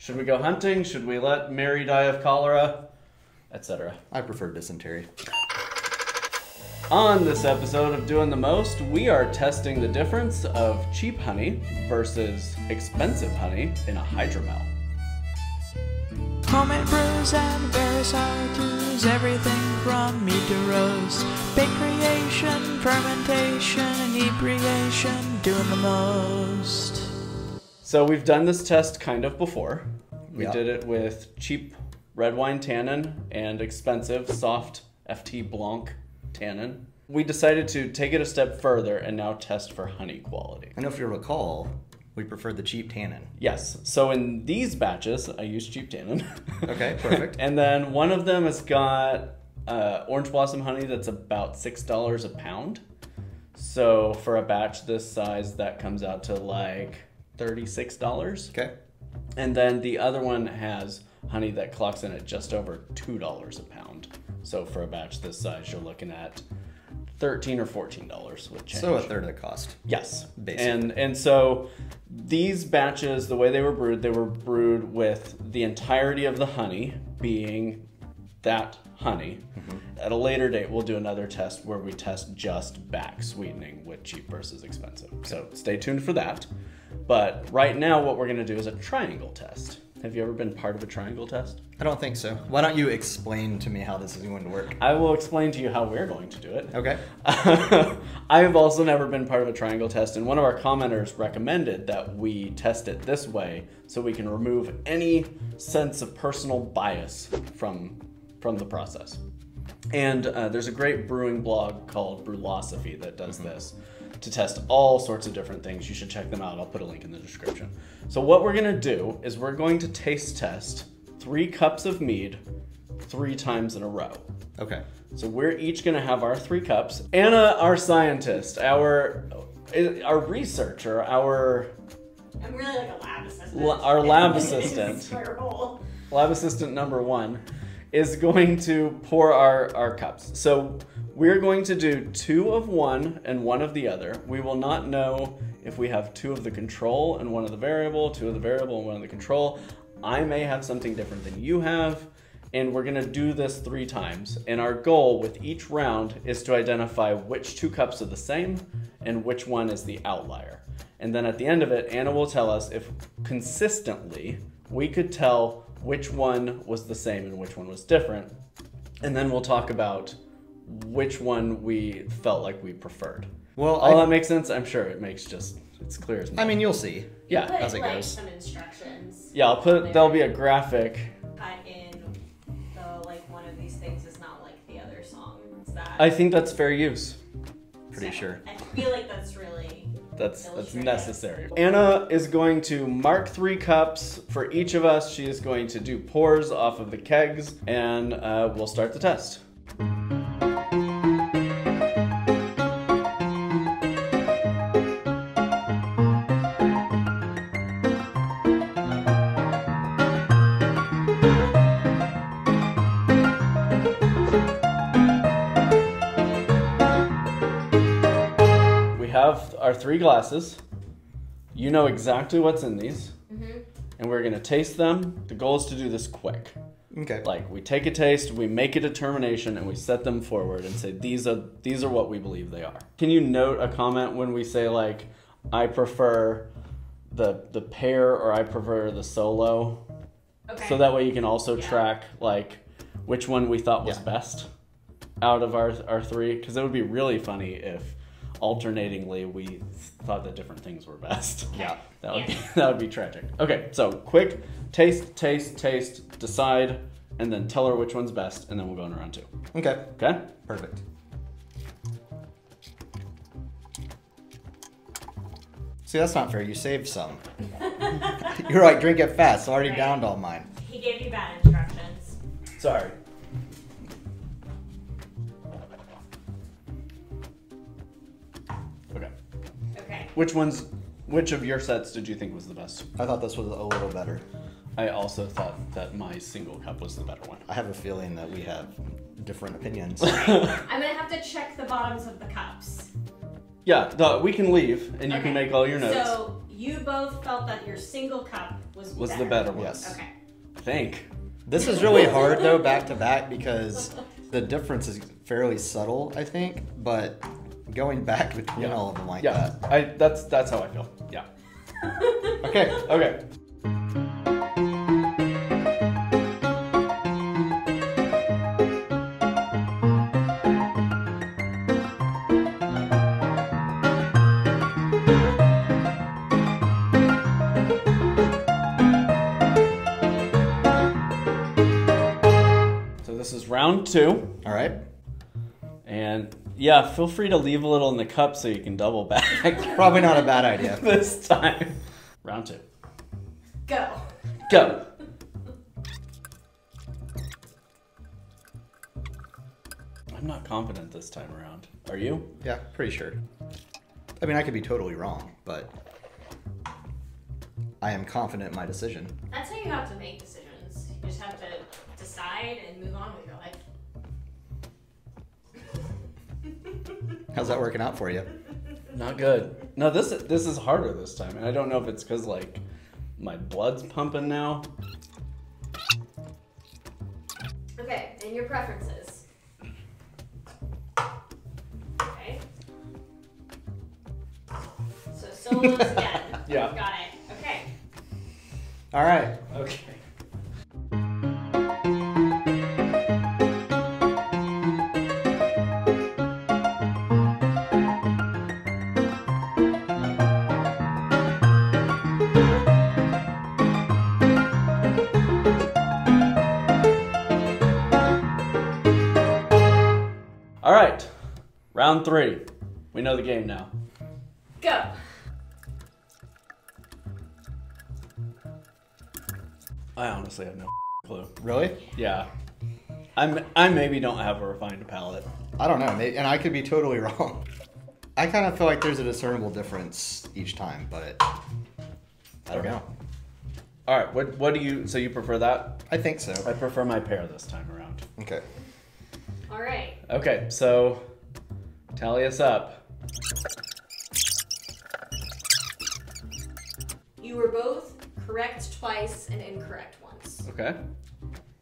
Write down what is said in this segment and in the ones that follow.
Should we go hunting? Should we let Mary die of cholera? Etc. I prefer dysentery. On this episode of Doing the Most, we are testing the difference of cheap honey versus expensive honey in a hydromel. Homemade brews and various how-tos, everything from mead to roast. Bake creation, fermentation, inebriation, doing the most. So we've done this test kind of before. We Yeah. did it with cheap red wine tannin and expensive soft FT Blanc tannin. We decided to take it a step further and now test for honey quality. I know if you recall, we prefer the cheap tannin. Yes, so in these batches, I use cheap tannin. Okay, perfect. and then one of them has got uh, orange blossom honey that's about $6 a pound. So for a batch this size, that comes out to like $36. Okay. And then the other one has honey that clocks in at just over two dollars a pound. So for a batch this size, you're looking at thirteen or fourteen dollars with change. So a third of the cost. Yes, Basically. and and so these batches, the way they were brewed, they were brewed with the entirety of the honey being that honey. Mm-hmm. At a later date, we'll do another test where we test just back sweetening with cheap versus expensive. So stay tuned for that. But right now, what we're going to do is a triangle test. Have you ever been part of a triangle test? I don't think so. Why don't you explain to me how this is going to work? I will explain to you how we're going to do it. Okay. I have also never been part of a triangle test, and one of our commenters recommended that we test it this way so we can remove any sense of personal bias from from the process. And uh, there's a great brewing blog called Brülosophy that does this to test all sorts of different things. You should check them out. I'll put a link in the description. So what we're gonna do is we're going to taste test three cups of mead three times in a row. Okay. So we're each gonna have our three cups. Anna, our scientist, our eh, our researcher, our I'm really like a lab assistant. La- our lab assistant. lab assistant number one, is going to pour our, our cups. So we're going to do two of one and one of the other. We will not know if we have two of the control and one of the variable, two of the variable and one of the control. I may have something different than you have. And we're gonna do this three times. And our goal with each round is to identify which two cups are the same and which one is the outlier. And then at the end of it, Anna will tell us if consistently we could tell which one was the same and which one was different. And then we'll talk about which one we felt like we preferred. Well, All I, that makes sense? I'm sure it makes just, it's clear as I mean, you'll see. yeah. Put as it like goes. some instructions. Yeah, I'll put, there'll be a graphic. In the like one of these things is not like the other song. Is that? I think that's fair use. Pretty so sure. I feel like that's really. That's that's necessary. Anna is going to mark three cups for each of us. She is going to do pours off of the kegs, and uh, we'll start the test. Three glasses. You know exactly what's in these, mm-hmm. and we're gonna taste them. The goal is to do this quick. Okay. Like we take a taste, we make a determination, and we set them forward and say these are these are what we believe they are. Can you note a comment when we say like I prefer the the pair or I prefer the solo? Okay. So that way you can also Yeah. track like which one we thought was Yeah. best out of our our three. Because it would be really funny if alternatingly we thought that different things were best. Yeah. That would be that would be tragic. Okay, so quick taste, taste, taste, decide, and then tell her which one's best, and then we'll go in round two. Okay. Okay? Perfect. See, that's not fair. You saved some. You're like, drink it fast. I already Right. downed all mine. He gave you bad instructions. Sorry. Which ones which of your sets did you think was the best? I thought this was a little better. I also thought that my single cup was the better one. I have a feeling that we have different opinions. I'm gonna have to check the bottoms of the cups. Yeah, the, we can leave and you can make all your notes. So you both felt that your single cup was Was better. the better one. Yes. Okay. I think. This is really hard though, back to back, because the difference is fairly subtle, I think. But going back between Yeah. all of them like Yeah. that. I that's that's how I feel. Yeah. Okay. Okay. So this is round two. All right. And yeah, feel free to leave a little in the cup so you can double back Probably not a bad idea. this time. Round two. Go. Go. I'm not confident this time around. Are you? Yeah, pretty sure. I mean, I could be totally wrong, but I am confident in my decision. That's how you have to make decisions. You just have to decide and move on with your How's that working out for you? Not good. No, this this is harder this time, and I don't know if it's because like my blood's pumping now. Okay, and your preferences. Okay. So solos again. Yeah. Got it. Okay. All right. Okay. Round three. We know the game now. Go. I honestly have no clue. Really? Yeah, I'm. I maybe don't have a refined palate. I don't know, and I could be totally wrong. I kind of feel like there's a discernible difference each time, but I don't know. All right, what what do you? So you prefer that? I think so. I prefer my pear this time around. Okay. All right. Okay, so tally us up. You were both correct twice and incorrect once. Okay.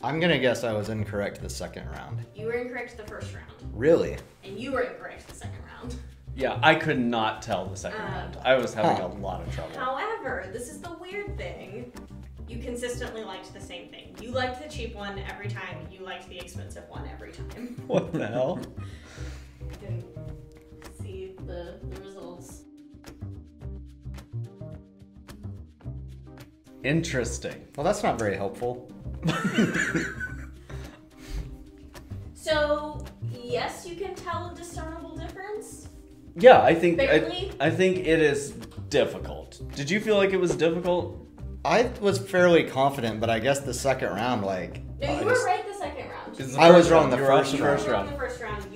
I'm gonna guess I was incorrect the second round. You were incorrect the first round, Really? and you were incorrect the second round. Yeah, I could not tell the second Uh, round. I was having huh. a lot of trouble. However, this is the weird thing. You consistently liked the same thing. You liked the cheap one every time. You liked the expensive one every time. What the hell? You can see the, the results. Interesting. Well, that's not very helpful. So, yes, you can tell a discernible difference. Yeah, I think I, I think it is difficult. Did you feel like it was difficult? I was fairly confident, but I guess the second round, like, No, I you were just- right the second round. I was wrong the You were off first round. You were wrong round. the first round.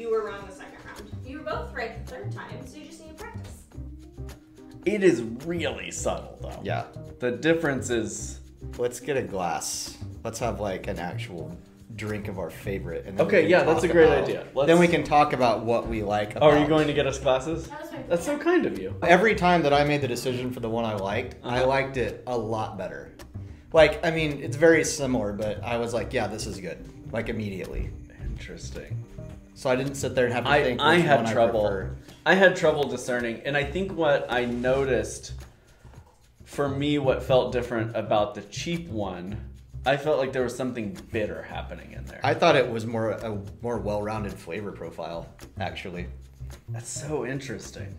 It is really subtle though. yeah. The difference is Let's get a glass. Let's have like an actual drink of our favorite. And then we Okay, can yeah, that's talk a great about- idea. Let's- Then we can talk about what we like. Oh, are you going to get us glasses? That was my That's so kind of you. Every time that I made the decision for the one I liked, I Uh-huh. liked it a lot better. Like, I mean, it's very similar, but I was like, yeah, this is good. Like immediately. Interesting. So I didn't sit there and have to I, think. I had one trouble. prefer. I had trouble discerning, and I think what I noticed for me, what felt different about the cheap one, I felt like there was something bitter happening in there. I thought it was more a more well-rounded flavor profile, actually. That's so interesting.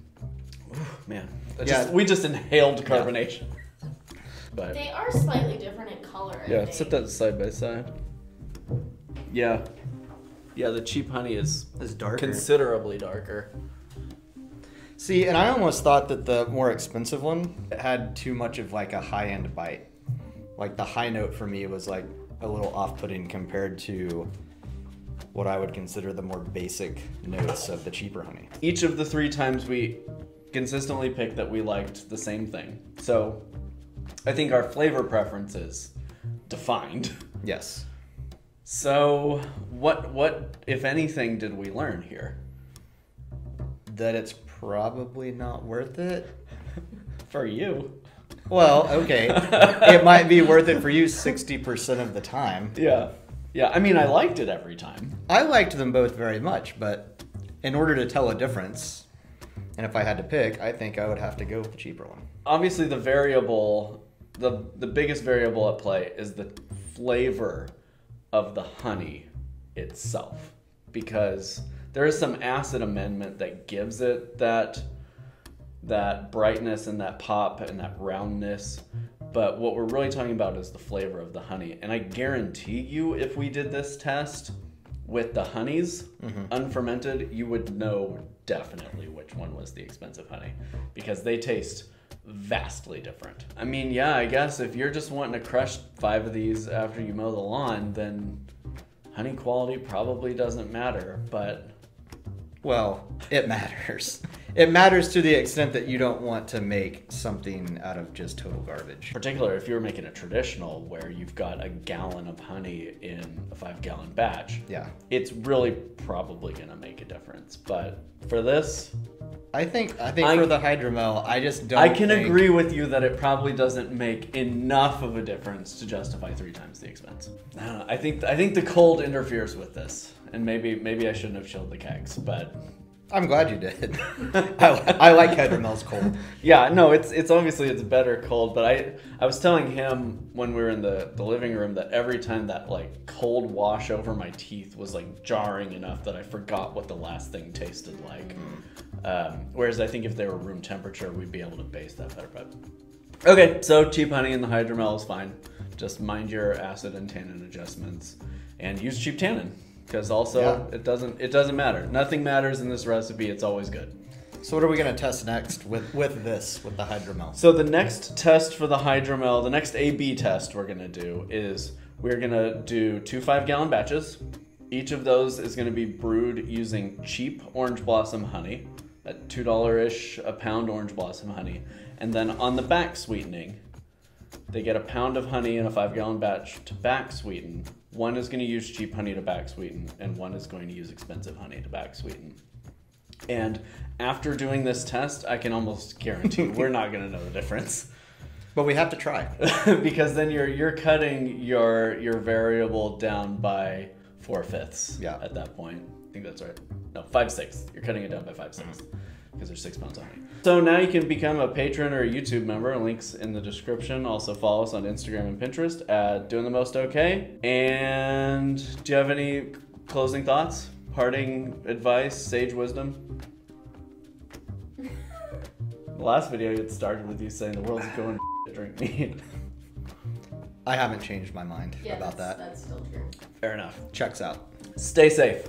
Ooh, man, Yeah. just- we just inhaled carbonation. But They are slightly different in color. I yeah, think. set that side by side. Yeah, yeah. The cheap honey is It's darker. considerably darker. See, and I almost thought that the more expensive one had too much of like a high-end bite. Like the high note for me was like a little off-putting compared to what I would consider the more basic notes of the cheaper honey. Each of the three times we consistently picked that we liked the same thing. So I think our flavor preference is defined. Yes. So what what if anything did we learn here? That it's probably not worth it. For you. Well, okay. it might be worth it for you 60% of the time. Yeah. Yeah. I mean, I liked it every time. I liked them both very much, but in order to tell a difference, and if I had to pick, I think I would have to go with the cheaper one. Obviously, the variable, the the biggest variable at play is the flavor of the honey itself, because there is some acid amendment that gives it that that brightness and that pop and that roundness. But what we're really talking about is the flavor of the honey. And I guarantee you, if we did this test with the honeys, mm-hmm. unfermented, you would know definitely which one was the expensive honey because they taste vastly different. I mean, yeah, I guess if you're just wanting to crush five of these after you mow the lawn, then honey quality probably doesn't matter. But Well, it matters. It matters to the extent that you don't want to make something out of just total garbage. Particularly if you're making a traditional where you've got a gallon of honey in a five gallon batch Yeah. it's really probably gonna make a difference but for this I think I think I- for the hydromel, I just don't i can think- agree with you that it probably doesn't make enough of a difference to justify three times the expense i don't know i think i think the cold interferes with this and maybe maybe i shouldn't have chilled the kegs but I'm glad you did. I, I like hydromels cold. Yeah, no, it's it's obviously it's better cold, but I I was telling him when we were in the the living room that every time that like cold wash over my teeth was like jarring enough that I forgot what the last thing tasted like. Um, whereas I think if they were room temperature, we'd be able to base that better. But okay, so cheap honey in the hydromel is fine. Just mind your acid and tannin adjustments, and use cheap tannin because also Yeah. it doesn't it doesn't matter. Nothing matters in this recipe. It's always good. So what are we gonna test next with with this with the hydromel? So the next test for the hydromel, the next A/B test we're gonna do is we're gonna do two five-gallon batches. Each of those is gonna be brewed using cheap orange blossom honey, at two dollar ish a pound orange blossom honey, and then on the back sweetening, they get a pound of honey in a five-gallon batch to back sweeten. One is gonna use cheap honey to back sweeten, and one is going to use expensive honey to back sweeten. And after doing this test, I can almost guarantee we're not going to know the difference But we have to try. because then you're you're cutting your your variable down by four fifths. Yeah. At that point, think that's right. No, five six. You're cutting it down by five six mm-hmm. because there's six pounds on me. So now you can become a patron or a YouTube member. Links in the description. Also follow us on Instagram and Pinterest at Doing the Most Okay. And do you have any closing thoughts? Parting advice, sage wisdom? The last video it started with you saying the world's going to drink mead. I haven't changed my mind Yeah, about that's, that. that's still true. Fair enough. Checks out. Stay safe.